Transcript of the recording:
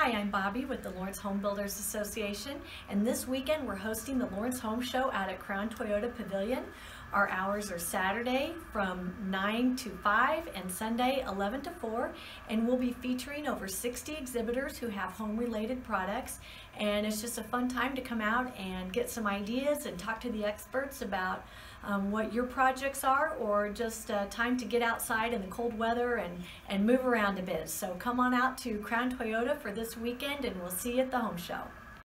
Hi, I'm Bobbie with the Lawrence Home Builders Association, and this weekend we're hosting the Lawrence Home Show out at Crown Toyota Pavilion. Our hours are Saturday from 9 to 5 and Sunday 11 to 4, and we'll be featuring over 60 exhibitors who have home-related products, and it's just a fun time to come out and get some ideas and talk to the experts about um, what your projects are or just uh, time to get outside in the cold weather and, and move around a bit. So come on out to Crown Toyota for this weekend and we'll see you at the home show.